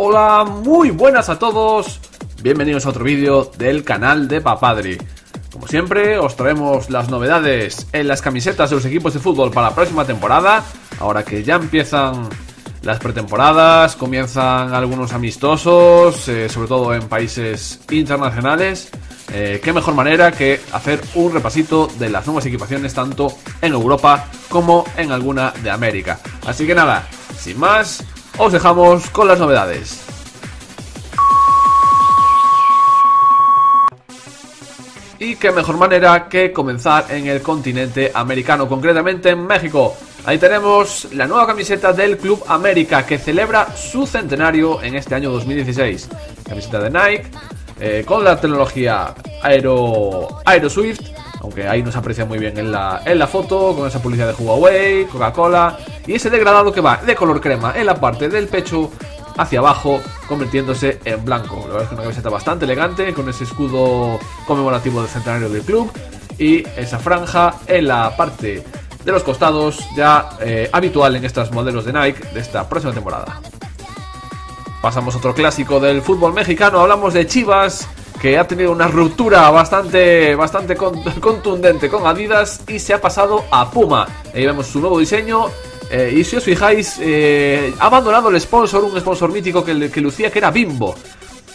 Hola, muy buenas a todos. Bienvenidos a otro vídeo del canal de Papadri. Como siempre, os traemos las novedades en las camisetas de los equipos de fútbol para la próxima temporada. Ahora que ya empiezan las pretemporadas, comienzan algunos amistosos, eh, sobre todo en países internacionales. Eh, qué mejor manera que hacer un repasito de las nuevas equipaciones tanto en Europa como en alguna de América. Así que nada, sin más, os dejamos con las novedades. Y qué mejor manera que comenzar en el continente americano, concretamente en México. Ahí tenemos la nueva camiseta del Club América que celebra su centenario en este año 2016. Camiseta de Nike eh, con la tecnología Aero, Aero Swift, aunque ahí no se aprecia muy bien en la, en la foto, con esa publicidad de Huawei, Coca-Cola y ese degradado que va de color crema en la parte del pecho hacia abajo, convirtiéndose en blanco. La verdad es que una camiseta bastante elegante, con ese escudo conmemorativo del centenario del club y esa franja en la parte de los costados, ya eh, habitual en estos modelos de Nike de esta próxima temporada. Pasamos a otro clásico del fútbol mexicano, hablamos de Chivas, que ha tenido una ruptura bastante, bastante contundente con Adidas y se ha pasado a Puma. Ahí vemos su nuevo diseño, eh, y si os fijáis, eh, ha abandonado el sponsor, un sponsor mítico que, que lucía que era Bimbo.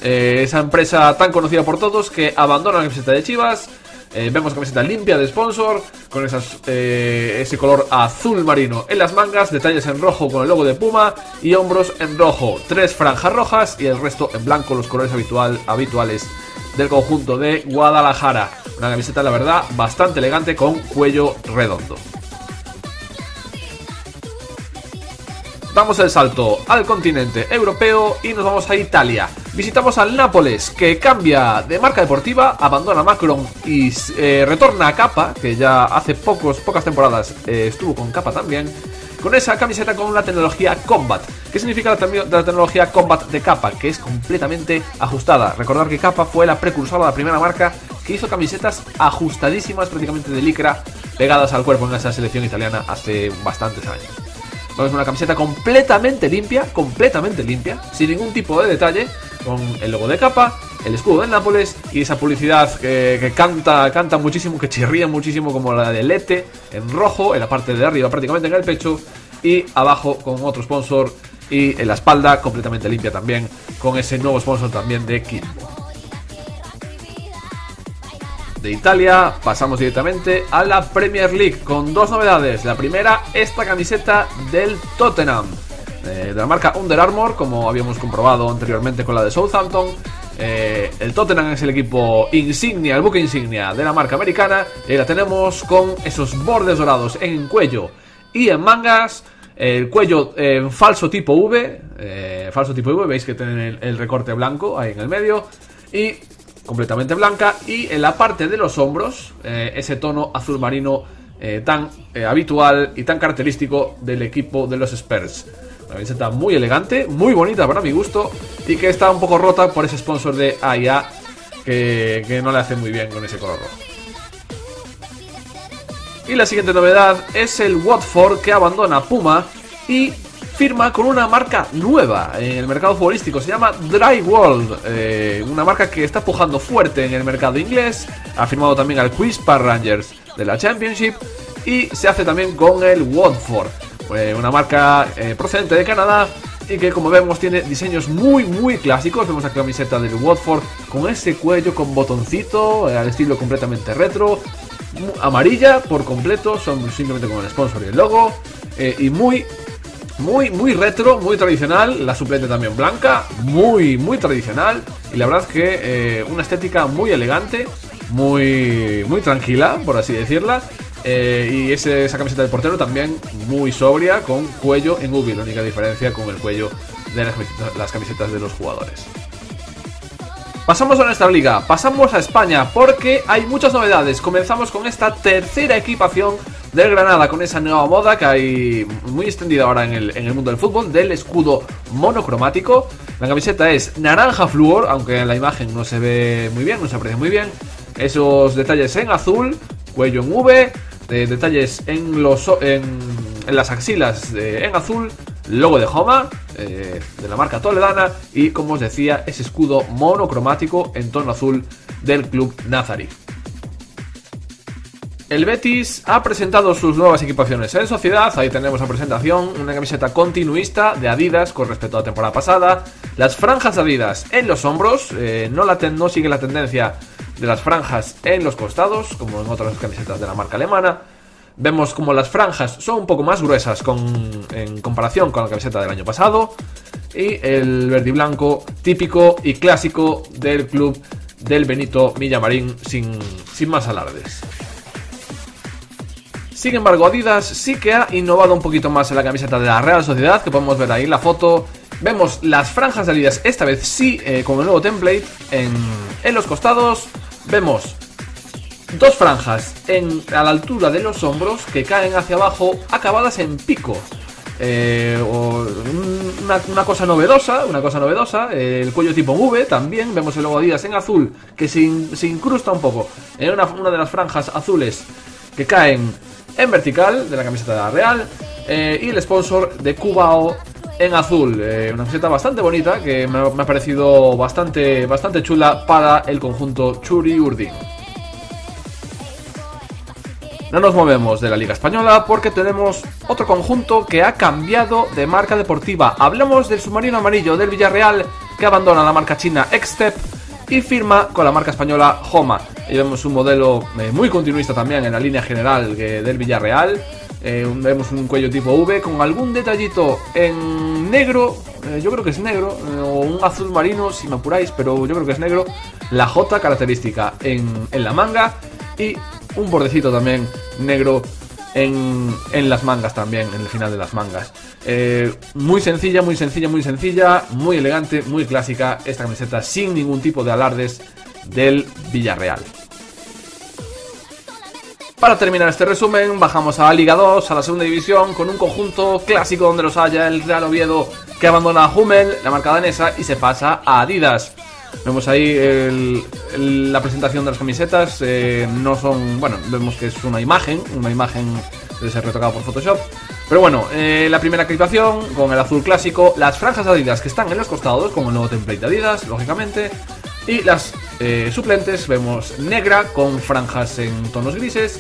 Eh, esa empresa tan conocida por todos que abandona la camiseta de Chivas. vemos camiseta limpia de sponsor, con esas, ese color azul marino en las mangas, detalles en rojo con el logo de Puma y hombros en rojo. Tres franjas rojas y el resto en blanco, los colores habitual, habituales del conjunto de Guadalajara. Una camiseta, la verdad, bastante elegante con cuello redondo. Damos el salto al continente europeo y nos vamos a Italia. Visitamos al Nápoles, que cambia de marca deportiva, abandona Macron y eh, retorna a Capa, que ya hace pocos, pocas temporadas eh, estuvo con Capa también, con esa camiseta con la tecnología Combat. ¿Qué significa la, la, tecnología Combat de Capa? Que es completamente ajustada. Recordar que Capa fue la precursora, la primera marca que hizo camisetas ajustadísimas, prácticamente de licra, pegadas al cuerpo en esa selección italiana hace bastantes años. Es una camiseta completamente limpia, completamente limpia, sin ningún tipo de detalle, con el logo de capa, el escudo del Nápoles y esa publicidad que, canta, canta muchísimo, que chirría muchísimo como la de Lete, en rojo, en la parte de arriba prácticamente en el pecho, y abajo con otro sponsor y en la espalda completamente limpia también, con ese nuevo sponsor también de Kimbo de Italia, pasamos directamente a la Premier League con dos novedades. La primera, esta camiseta del Tottenham, eh, de la marca Under Armour, como habíamos comprobado anteriormente con la de Southampton. Eh, el Tottenham es el equipo insignia, el buque insignia de la marca americana. Y la tenemos con esos bordes dorados en cuello y en mangas. El cuello en falso tipo V, eh, falso tipo V, veis que tiene el, el recorte blanco ahí en el medio. Y completamente blanca y en la parte de los hombros eh, ese tono azul marino eh, tan eh, habitual y tan característico del equipo de los Spurs. Una camiseta muy elegante, muy bonita para mi gusto y que está un poco rota por ese sponsor de AIA que, que no le hace muy bien con ese color rojo. Y la siguiente novedad es el Watford que abandona Puma y firma con una marca nueva en el mercado futbolístico. Se llama Dry World, eh, una marca que está pujando fuerte en el mercado inglés. Ha firmado también al Quiz Park Rangers de la Championship y se hace también con el Watford, eh, una marca eh, procedente de Canadá y que como vemos tiene diseños muy muy clásicos. Vemos la camiseta del Watford con ese cuello con botoncito al estilo completamente retro, amarilla por completo, son simplemente con el sponsor y el logo y muy muy, muy retro, muy tradicional. La suplente también blanca, muy, muy tradicional. Y la verdad es que eh, una estética muy elegante, muy, muy tranquila, por así decirla. Eh, y esa camiseta de portero también muy sobria, con cuello en V. La única diferencia con el cuello de las las camisetas de los jugadores. Pasamos a nuestra liga, pasamos a España porque hay muchas novedades. Comenzamos con esta tercera equipación del Granada con esa nueva moda que hay muy extendida ahora en el, mundo del fútbol, del escudo monocromático. La camiseta es naranja flúor, aunque en la imagen no se ve muy bien, no se aprecia muy bien. Esos detalles en azul, cuello en V, detalles en, los, en, las axilas en azul, logo de Homa, eh, de la marca toledana y como os decía ese escudo monocromático en tono azul del club Nazari. El Betis ha presentado sus nuevas equipaciones en sociedad. Ahí tenemos la presentación, una camiseta continuista de Adidas con respecto a la temporada pasada. Las franjas Adidas en los hombros, eh, no sigue la tendencia de las franjas en los costados, como en otras camisetas de la marca alemana. Vemos como las franjas son un poco más gruesas en comparación con la camiseta del año pasado. Y el verde y blanco típico y clásico del club del Benito Villamarín sin, sin más alardes. Sin embargo, Adidas sí que ha innovado un poquito más en la camiseta de la Real Sociedad, que podemos ver ahí en la foto. Vemos las franjas de Adidas, esta vez sí, eh, con el nuevo template, en, los costados. Vemos dos franjas en, a la altura de los hombros que caen hacia abajo, acabadas en pico. Eh, una, cosa novedosa, una cosa novedosa, el cuello tipo V también, vemos el logo Adidas en azul que se, incrusta un poco en una de las franjas azules que caen en vertical de la camiseta de la Real eh, y el sponsor de Cubao en azul. Eh, una camiseta bastante bonita que me, ha parecido bastante, bastante chula para el conjunto Churi Urdi. No nos movemos de la Liga Española porque tenemos otro conjunto que ha cambiado de marca deportiva. Hablemos del submarino amarillo del Villarreal que abandona la marca china Xtep y firma con la marca española Homa. Y vemos un modelo eh, muy continuista también en la línea general del Villarreal. Eh, vemos un cuello tipo V con algún detallito en negro, eh, yo creo que es negro, o un azul marino si me apuráis, pero yo creo que es negro. La J característica en, en la manga y un bordecito también negro en, en, las mangas también, en el final de las mangas. Muy sencilla, muy sencilla, muy sencilla, muy elegante, muy clásica esta camiseta sin ningún tipo de alardes del Villarreal. Para terminar este resumen, bajamos a Liga 2, a la segunda división, con un conjunto clásico donde los haya el Real Oviedo que abandona a Hummel, la marca danesa, y se pasa a Adidas. Vemos ahí la presentación de las camisetas. Eh, no son. Bueno, vemos que es una imagen. Una imagen de ser retocada por Photoshop. Pero bueno, eh, la primera equipación con el azul clásico. Las franjas Adidas que están en los costados, con el nuevo template de Adidas, lógicamente. Y las eh, suplentes vemos negra con franjas en tonos grises.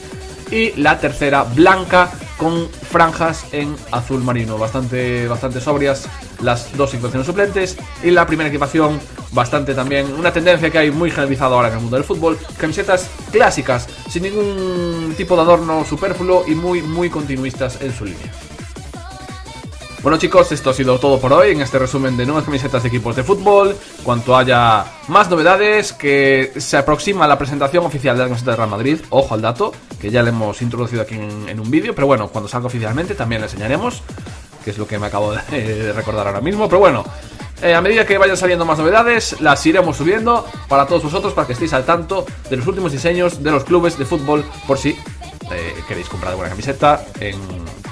Y la tercera blanca con franjas en azul marino. Bastante, bastante sobrias las dos equipaciones suplentes. Y la primera equipación bastante también, una tendencia que hay muy generalizada ahora en el mundo del fútbol, camisetas clásicas, sin ningún tipo de adorno superfluo y muy, muy continuistas en su línea. Bueno chicos, esto ha sido todo por hoy en este resumen de nuevas camisetas de equipos de fútbol. Cuanto haya más novedades, que se aproxima la presentación oficial de la camiseta de Real Madrid, ojo al dato, que ya le hemos introducido aquí en, un vídeo, pero bueno, cuando salga oficialmente también le enseñaremos, que es lo que me acabo de recordar ahora mismo. Pero bueno, eh, a medida que vayan saliendo más novedades, las iremos subiendo para todos vosotros, para que estéis al tanto de los últimos diseños de los clubes de fútbol, por si eh, queréis comprar alguna camiseta en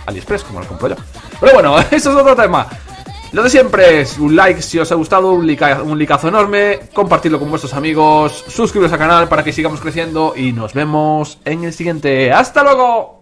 AliExpress, como lo compro yo. Pero bueno, eso es otro tema. Lo de siempre es un like si os ha gustado, un, un likeazo enorme, compartirlo con vuestros amigos, suscribiros al canal para que sigamos creciendo y nos vemos en el siguiente. ¡Hasta luego!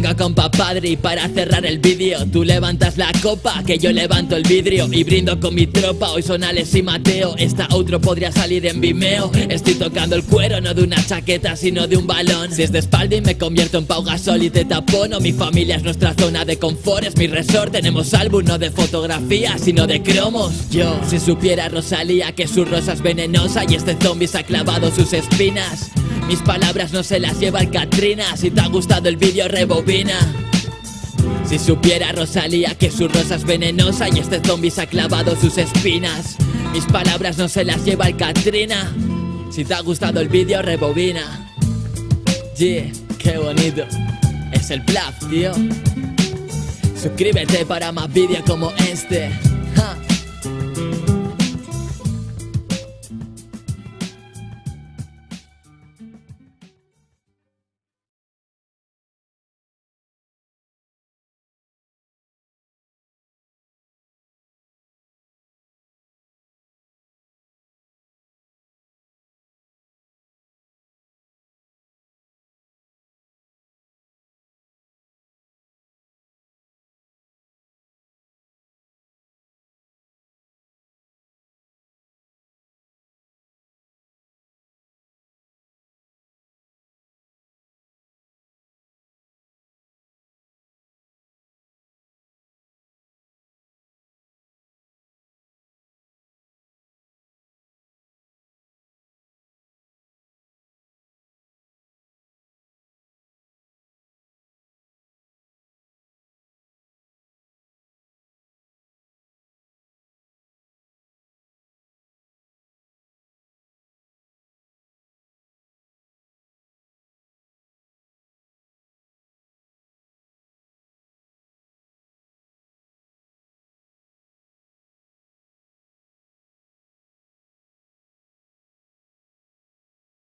Venga compa padre y para cerrar el vídeo. Tú levantas la copa, que yo levanto el vidrio Y brindo con mi tropa, hoy son Alex y Mateo Esta otro podría salir en Vimeo. Estoy tocando el cuero, no de una chaqueta sino de un balón. Si es de espalda y me convierto en Pau Gasol y te tapono. Mi familia es nuestra zona de confort, es mi resort. Tenemos álbum no de fotografía sino de cromos. Yo, si supiera Rosalía que su rosa es venenosa Y este zombie se ha clavado sus espinas mis palabras no se las lleva el Katrina. Si te ha gustado el vídeo rebobina. Si supiera Rosalía que su rosa es venenosa Y este zombie se ha clavado sus espinas. Mis palabras no se las lleva el Katrina. Si te ha gustado el vídeo rebobina. Yeah, qué bonito. Es el bluff, tío. Suscríbete para más vídeos como este